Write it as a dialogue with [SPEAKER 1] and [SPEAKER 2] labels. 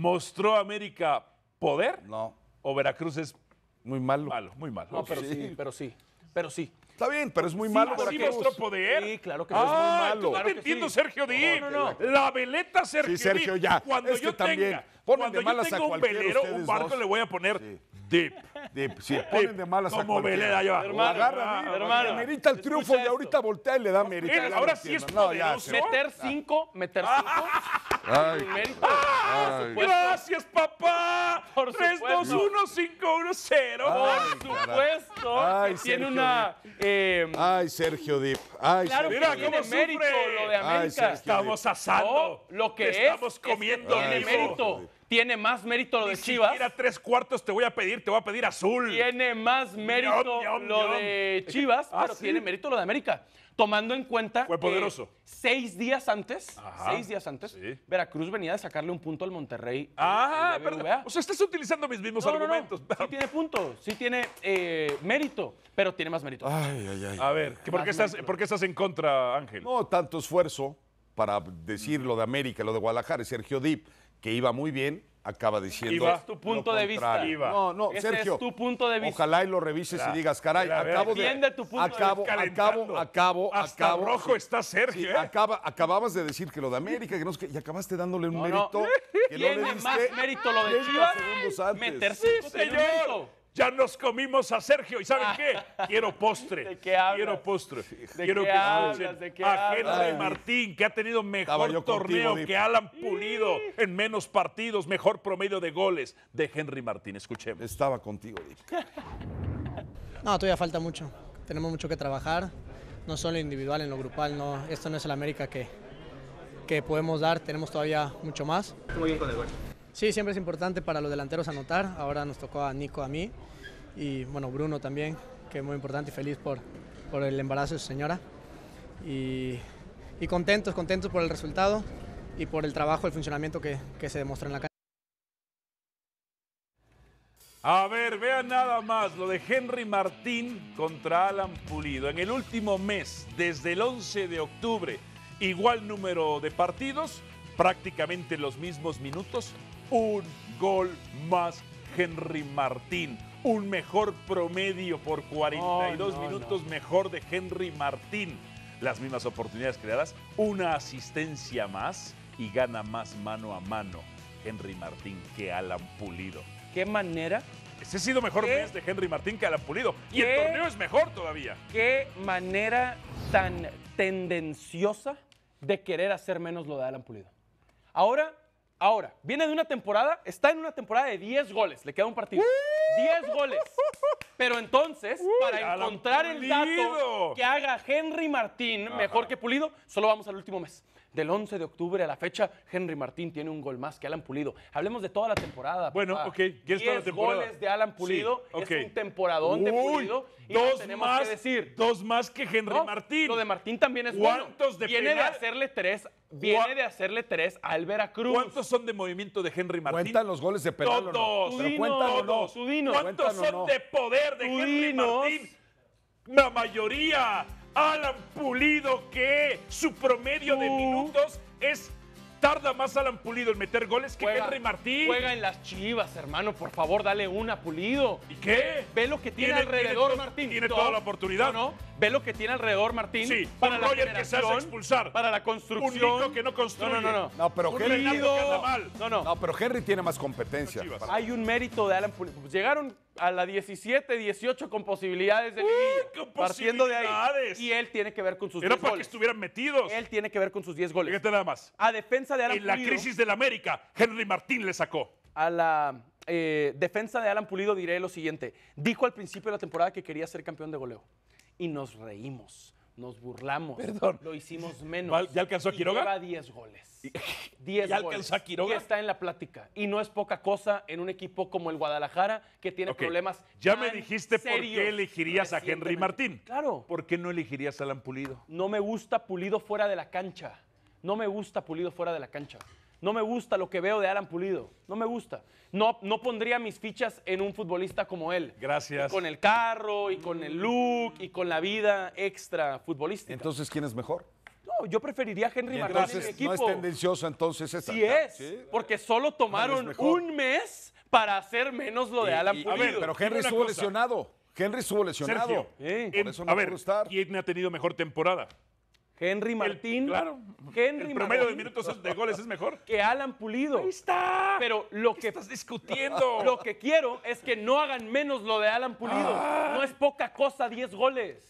[SPEAKER 1] ¿Mostró América poder?
[SPEAKER 2] No,
[SPEAKER 1] ¿O Veracruz es
[SPEAKER 2] muy malo.
[SPEAKER 1] malo, muy malo?
[SPEAKER 3] No, pero sí, pero sí, pero sí.
[SPEAKER 2] Está bien, pero es muy
[SPEAKER 1] Sí,
[SPEAKER 2] malo.
[SPEAKER 1] sí mostró poder.
[SPEAKER 3] Sí, claro que
[SPEAKER 1] ah,
[SPEAKER 3] no es muy
[SPEAKER 2] malo.
[SPEAKER 1] tú
[SPEAKER 3] Claro
[SPEAKER 1] te entiendo,
[SPEAKER 3] sí.
[SPEAKER 1] Sergio Díaz.
[SPEAKER 3] No, no,
[SPEAKER 1] La veleta Sergio
[SPEAKER 2] Sí, Sergio, ya.
[SPEAKER 1] Cuando
[SPEAKER 2] Es que
[SPEAKER 1] yo
[SPEAKER 2] también
[SPEAKER 1] tenga, cuando yo tenga un velero, un barco,
[SPEAKER 2] dos.
[SPEAKER 1] le voy a poner Dip.
[SPEAKER 2] Dip, si ponen de malas
[SPEAKER 1] Como ya va.
[SPEAKER 3] Hermano,
[SPEAKER 2] Agarra,
[SPEAKER 1] Ah,
[SPEAKER 2] mira,
[SPEAKER 3] hermano,
[SPEAKER 2] merita el triunfo y ahorita voltea y le da mérito.
[SPEAKER 1] Ahora sí es
[SPEAKER 2] entiendo. No, ya,
[SPEAKER 1] poderoso.
[SPEAKER 3] Meter cinco, meter cinco.
[SPEAKER 2] Ay,
[SPEAKER 3] mérito.
[SPEAKER 2] ay.
[SPEAKER 1] Gracias, papá.
[SPEAKER 3] Por
[SPEAKER 1] 3, 2,
[SPEAKER 3] supuesto.
[SPEAKER 1] 1, 5, 1, 0.
[SPEAKER 2] Ay,
[SPEAKER 3] Por
[SPEAKER 2] caray.
[SPEAKER 3] Supuesto
[SPEAKER 2] Ay,
[SPEAKER 3] que tiene
[SPEAKER 2] Sergio
[SPEAKER 3] una. eh,
[SPEAKER 2] Ay, Sergio Dip. Ay,
[SPEAKER 3] claro que
[SPEAKER 1] Mira
[SPEAKER 3] tiene
[SPEAKER 1] cómo
[SPEAKER 3] mérito lo de
[SPEAKER 2] Ay,
[SPEAKER 3] América.
[SPEAKER 2] Sergio.
[SPEAKER 1] Estamos asando.
[SPEAKER 3] No, lo que
[SPEAKER 1] Te
[SPEAKER 3] es.
[SPEAKER 1] Estamos
[SPEAKER 3] es que
[SPEAKER 1] comiendo
[SPEAKER 3] tiene
[SPEAKER 1] vivo.
[SPEAKER 3] mérito. Tiene más mérito lo
[SPEAKER 1] Ni
[SPEAKER 3] de Chivas.
[SPEAKER 1] siquiera tres cuartos te voy a pedir, te voy a pedir azul.
[SPEAKER 3] Tiene más mérito
[SPEAKER 1] ñom,
[SPEAKER 3] lo
[SPEAKER 1] ñom.
[SPEAKER 3] de Chivas,
[SPEAKER 1] Ah,
[SPEAKER 3] pero
[SPEAKER 1] ¿sí?
[SPEAKER 3] tiene mérito lo de América. Tomando en cuenta
[SPEAKER 1] Fue
[SPEAKER 3] que
[SPEAKER 1] poderoso.
[SPEAKER 3] seis días antes,
[SPEAKER 1] Ajá.
[SPEAKER 3] seis días antes,
[SPEAKER 1] Sí.
[SPEAKER 3] Veracruz venía de sacarle un punto al Monterrey.
[SPEAKER 1] Ah,
[SPEAKER 3] en el BBVA.
[SPEAKER 1] perdón. O sea, estás utilizando mis mismos
[SPEAKER 3] No, no, no.
[SPEAKER 1] argumentos.
[SPEAKER 3] Sí tiene puntos, sí tiene eh, mérito, pero tiene más mérito.
[SPEAKER 2] Ay, ay, ay.
[SPEAKER 1] A ver, ¿por qué, estás, ¿por qué estás en contra, Ángel?
[SPEAKER 2] No tanto esfuerzo para decir lo de América, lo de Guadalajara. Sergio Dip, que iba muy bien, acaba diciendo.
[SPEAKER 1] Iba.
[SPEAKER 3] Es tu punto de vista.
[SPEAKER 1] Iba.
[SPEAKER 2] No, no,
[SPEAKER 3] Ese
[SPEAKER 2] Sergio.
[SPEAKER 3] es tu punto de vista.
[SPEAKER 2] Ojalá y lo revises y digas, caray,
[SPEAKER 1] ver.
[SPEAKER 2] acabo de.
[SPEAKER 3] Defiende tu punto de
[SPEAKER 2] acabo,
[SPEAKER 3] vista.
[SPEAKER 2] acabo, acabo,
[SPEAKER 1] Hasta
[SPEAKER 2] acabo.
[SPEAKER 1] rojo
[SPEAKER 2] sí,
[SPEAKER 1] está Sergio,
[SPEAKER 2] sí,
[SPEAKER 1] ¿eh?
[SPEAKER 2] acaba- acababas de decir que lo de América, que no sé qué, y acabaste dándole un
[SPEAKER 3] No, no.
[SPEAKER 2] mérito que no le
[SPEAKER 3] Tiene
[SPEAKER 2] diste
[SPEAKER 3] más mérito lo de
[SPEAKER 2] 30
[SPEAKER 3] Chivas.
[SPEAKER 2] segundos antes.
[SPEAKER 3] Meter
[SPEAKER 1] Sí, señor. Ya nos comimos a Sergio. ¿Y saben qué? Quiero postre.
[SPEAKER 3] ¿De qué hablas?
[SPEAKER 1] Quiero postre.
[SPEAKER 3] ¿De
[SPEAKER 1] Quiero
[SPEAKER 3] qué
[SPEAKER 1] que
[SPEAKER 3] hablas? ¿De qué
[SPEAKER 1] a Henry
[SPEAKER 3] hablas?
[SPEAKER 1] Martín, que ha tenido mejor
[SPEAKER 2] contigo,
[SPEAKER 1] torneo que Alan Pulido en menos partidos, mejor promedio de goles de Henry Martín. Escuchemos.
[SPEAKER 2] Estaba contigo, Dip.
[SPEAKER 4] No, todavía falta mucho. Tenemos mucho que trabajar, no solo individual, en lo grupal. No, esto no es el América que, que podemos dar, tenemos todavía mucho más.
[SPEAKER 5] Muy bien con el gol.
[SPEAKER 4] Sí, siempre es importante para los delanteros anotar. Ahora nos tocó a Nico, a mí y bueno, Bruno también, que es muy importante y feliz por, por el embarazo de su señora. Y, contentos, contentos por el resultado y por el trabajo, el funcionamiento que, que se demostró en la cancha.
[SPEAKER 1] A ver, vean nada más lo de Henry Martín contra Alan Pulido. En el último mes, desde el 11 de octubre, igual número de partidos, prácticamente los mismos minutos, un gol más Henry Martín. Un mejor promedio por 42
[SPEAKER 3] No, no,
[SPEAKER 1] minutos mejor de Henry Martín. Las mismas oportunidades creadas, una asistencia más y gana más mano a mano Henry Martín que Alan Pulido.
[SPEAKER 3] ¿Qué manera,
[SPEAKER 1] Ese ha sido mejor
[SPEAKER 3] ¿Qué?
[SPEAKER 1] mes de Henry Martín que Alan Pulido. Y el torneo es mejor todavía.
[SPEAKER 3] qué manera tan tendenciosa de querer hacer menos lo de Alan Pulido? Ahora, ahora, viene de una temporada, está en una temporada de 10 goles, le queda un partido. 10 goles. Pero entonces, para encontrar el dato que haga Henry Martín mejor que Pulido, solo vamos al último mes. Del 11 de octubre a la fecha, Henry Martín tiene un gol más que Alan Pulido. Hablemos de toda la temporada.
[SPEAKER 1] Bueno,
[SPEAKER 3] papá.
[SPEAKER 1] ok, ¿quieres toda la
[SPEAKER 3] 10
[SPEAKER 1] temporada?
[SPEAKER 3] goles de Alan Pulido.
[SPEAKER 1] Sí.
[SPEAKER 3] Es un temporadón de Pulido. Y
[SPEAKER 1] dos
[SPEAKER 3] tenemos
[SPEAKER 1] más,
[SPEAKER 3] que decir.
[SPEAKER 1] dos más que Henry
[SPEAKER 3] No,
[SPEAKER 1] Martín.
[SPEAKER 3] Lo de Martín también es bueno.
[SPEAKER 1] ¿Cuántos de
[SPEAKER 3] viene de hacerle tres, viene de hacerle tres al Veracruz.
[SPEAKER 1] ¿Cuántos son de movimiento de Henry Martín?
[SPEAKER 2] ¿Cuentan los goles de penal o no?
[SPEAKER 1] Todos.
[SPEAKER 2] Pero no.
[SPEAKER 3] tú dinos.
[SPEAKER 1] ¿Cuántos
[SPEAKER 2] ¿Cuentan o
[SPEAKER 1] son
[SPEAKER 2] no?
[SPEAKER 1] de poder de Henry. Martín? La mayoría. Alan Pulido, que su promedio de minutos es. Tarda más Alan Pulido en meter goles que
[SPEAKER 3] Juega-
[SPEAKER 1] Henry Martín.
[SPEAKER 3] Juega en las chivas, hermano. Por favor, dale una a Pulido.
[SPEAKER 1] ¿Y qué?
[SPEAKER 3] Ve lo que tiene,
[SPEAKER 1] Tiene-
[SPEAKER 3] alrededor,
[SPEAKER 1] tiene to-
[SPEAKER 3] Martín.
[SPEAKER 1] tiene toda la oportunidad.
[SPEAKER 3] No, no. Ve lo que tiene alrededor, Martín.
[SPEAKER 1] Sí,
[SPEAKER 3] para
[SPEAKER 1] un
[SPEAKER 3] la
[SPEAKER 1] Roger que se hace
[SPEAKER 3] generación,
[SPEAKER 1] expulsar.
[SPEAKER 3] Para la
[SPEAKER 1] Un
[SPEAKER 3] construcción.
[SPEAKER 1] Nico que no construye.
[SPEAKER 3] No, no, no. no.
[SPEAKER 2] No, pero
[SPEAKER 1] Un
[SPEAKER 2] Henry,
[SPEAKER 1] mal.
[SPEAKER 3] No, no.
[SPEAKER 2] no, pero Henry tiene más competencia.
[SPEAKER 3] Hay un mérito de Alan Pulido. Pues llegaron a la 17, 18 con posibilidades de
[SPEAKER 1] con
[SPEAKER 3] partiendo de ahí.
[SPEAKER 1] posibilidades.
[SPEAKER 3] Y él tiene que ver con sus
[SPEAKER 1] Era
[SPEAKER 3] 10
[SPEAKER 1] para que
[SPEAKER 3] goles.
[SPEAKER 1] estuvieran metidos.
[SPEAKER 3] Él tiene que ver con sus 10 goles.
[SPEAKER 1] Fíjate nada más.
[SPEAKER 3] A defensa de Alan
[SPEAKER 1] En la
[SPEAKER 3] Pulido.
[SPEAKER 1] crisis del América, Henry Martín le sacó.
[SPEAKER 3] A la eh, defensa de Alan Pulido diré lo siguiente. Dijo al principio de la temporada que quería ser campeón de goleo. Y nos reímos, nos burlamos.
[SPEAKER 1] Perdón.
[SPEAKER 3] Lo hicimos menos.
[SPEAKER 1] ¿Val- ya alcanzó a
[SPEAKER 3] Y
[SPEAKER 1] Quiroga?
[SPEAKER 3] Lleva 10 goles. 10
[SPEAKER 1] ¿Ya
[SPEAKER 3] goles.
[SPEAKER 1] alcanzó a Quiroga?
[SPEAKER 3] Y está en la plática. Y no es poca cosa en un equipo como el Guadalajara que tiene
[SPEAKER 1] Ok,
[SPEAKER 3] problemas.
[SPEAKER 1] Ya
[SPEAKER 3] tan
[SPEAKER 1] me dijiste por qué elegirías a Henry. Martín.
[SPEAKER 3] Claro.
[SPEAKER 1] ¿Por qué no elegirías a Alan Pulido?
[SPEAKER 3] No me gusta Pulido fuera de la cancha. No me gusta Pulido fuera de la cancha. No me gusta lo que veo de Alan Pulido. No me gusta. No, no pondría mis fichas en un futbolista como él.
[SPEAKER 1] Gracias.
[SPEAKER 3] Con el carro y con el look y con la vida extra futbolística.
[SPEAKER 2] Entonces, ¿quién es mejor?
[SPEAKER 3] No, yo preferiría a Henry
[SPEAKER 2] Y
[SPEAKER 3] Martín en mi
[SPEAKER 2] entonces
[SPEAKER 3] equipo.
[SPEAKER 2] no es tendencioso entonces esta.
[SPEAKER 3] Sí es,
[SPEAKER 2] ¿Sí?
[SPEAKER 3] porque solo tomaron un mes para hacer menos lo de Alan
[SPEAKER 2] y-
[SPEAKER 3] Pulido.
[SPEAKER 1] a ver,
[SPEAKER 2] Pero Henry estuvo
[SPEAKER 1] cosa.
[SPEAKER 2] lesionado. Henry estuvo lesionado.
[SPEAKER 1] Sergio,
[SPEAKER 3] Sí.
[SPEAKER 2] Por
[SPEAKER 1] en-
[SPEAKER 2] eso no
[SPEAKER 1] a ver. ¿quién ha tenido mejor temporada?
[SPEAKER 3] Henry Martín,
[SPEAKER 1] claro.
[SPEAKER 3] Henry
[SPEAKER 1] El promedio de
[SPEAKER 3] Martín
[SPEAKER 1] minutos de goles es mejor.
[SPEAKER 3] que Alan Pulido.
[SPEAKER 1] Ahí está.
[SPEAKER 3] Pero lo
[SPEAKER 1] ¿Qué
[SPEAKER 3] que
[SPEAKER 1] estás discutiendo?
[SPEAKER 3] Lo que quiero es que no hagan menos lo de Alan Pulido.
[SPEAKER 1] Ah.
[SPEAKER 3] No es poca cosa 10 goles.